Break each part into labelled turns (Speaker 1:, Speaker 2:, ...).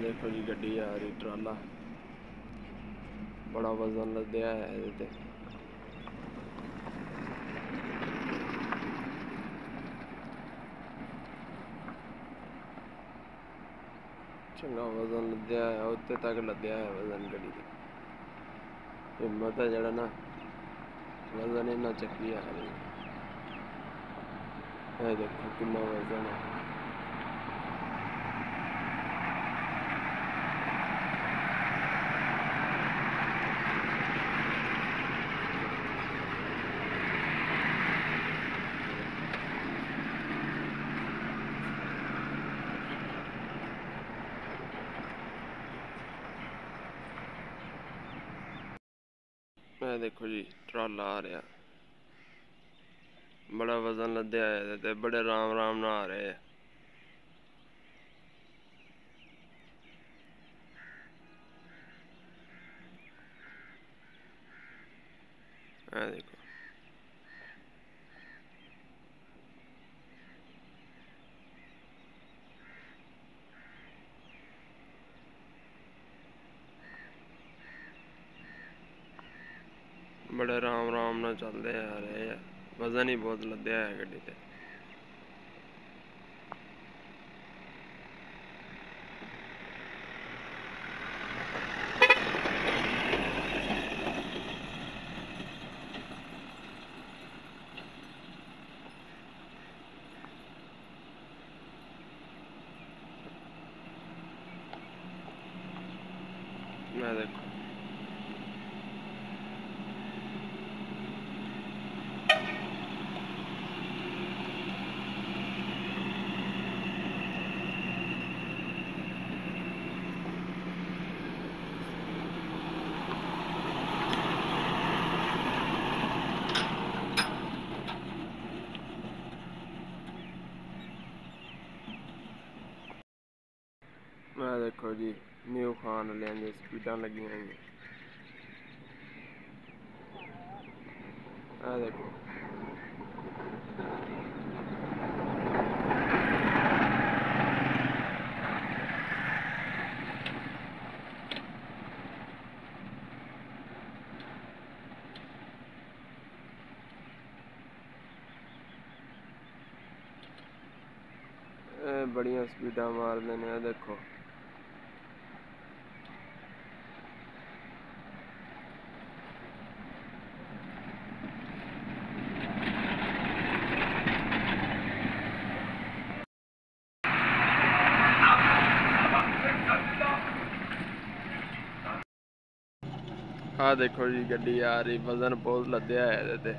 Speaker 1: देखो जी गड्डी आ रही, ट्राला। बड़ा वज़न लद्या है ये चंगा वज़न लद्या है उत्ते तक लद्या है वज़न गड्डी हिम्मत है जड़ा ना, वज़न इन्ना चक्की आ रही है। देखो कि वज़न है। ਇਹ ਦੇਖੋ ਜੀ ਟਰਾਲਾ ਆ ਰਿਹਾ ਬੜਾ ਵਜ਼ਨ ਲੱਦਿਆ ਹੈ ਇਹਦੇ ਤੇ ਬੜੇ ਆਰਾਮ ਆਰਾਮ ਨਾਲ ਆ ਰਹੇ ਆ ਇਹ ਦੇਖੋ ਬੜੇ ਆਰਾਮ ਆਰਾਮ ਨਾਲ ਚੱਲਦੇ ਆ ਰਹੇ ਆ ਵਜ਼ਨ ਹੀ ਬਹੁਤ ਲੱਦਿਆ ਹੈ ਗੱਡੀ ਤੇ ਮੈਂ ਦੇਖੋ ਦੇਖੋ ਜੀ ਨਿਊ ਖਾਨ ਵਾਲਿਆਂ ਦੀਆਂ ਸਪੀਡਾਂ ਲੱਗੀਆਂ ਹੋਈਆਂ ਆ ਦੇਖੋ ਇਹ ਬੜੀਆਂ ਸਪੀਡਾਂ ਮਾਰਦੇ ਨੇ ਆ ਦੇਖੋ ਆ ਦੇਖੋ ਜੀ ਗੱਡੀ ਆ ਰਹੀ ਵਜ਼ਨ ਬਹੁਤ ਲੱਦਿਆ ਹੈ ਇਹਦੇ ਤੇ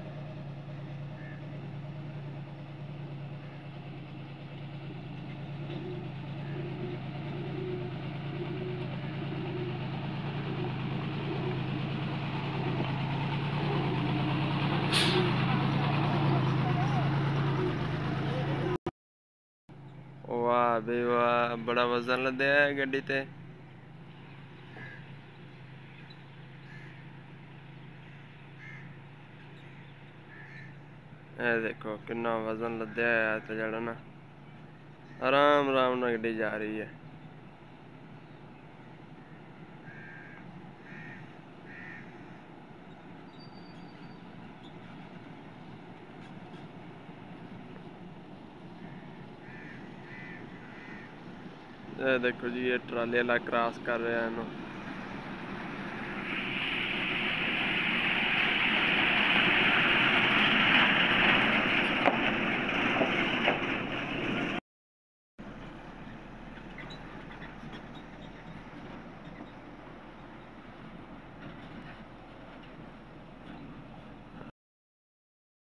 Speaker 1: ਵਾਹ ਬਈ ਵਾਹ ਬੜਾ ਵਜ਼ਨ ਲੱਦਿਆ ਹੈ ਗੱਡੀ ਤੇ ਇਹ ਦੇਖੋ ਕਿੰਨਾ ਵਜ਼ਨ ਲੱਦਿਆ ਹੋਇਆ ਤੇ ਜਿਹੜਾ ਨਾ। ਆਰਾਮ ਆਰਾਮ ਨਾਲ ਗੱਡੀ ਜਾ ਰਹੀ ਹੈ। ਇਹ ਦੇਖੋ ਜੀ, ਇਹ ਟਰਾਲੇ ਵਾਲਾ ਕ੍ਰਾਸ ਕਰ ਰਿਹਾ ਇਹਨੂੰ।